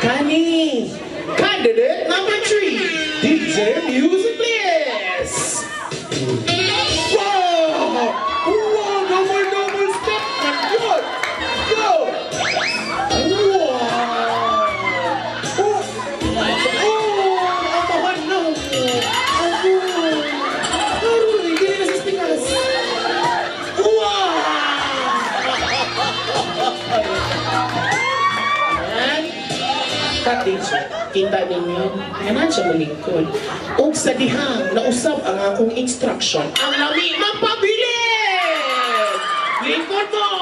Kani. Candidate number three. DJ Music Bliss. Cottage, kita ninyo, naman siya malingkod. Ug sa dihang, nausap ang akong instruction. Ang lami magpabilis! Lingkod mo!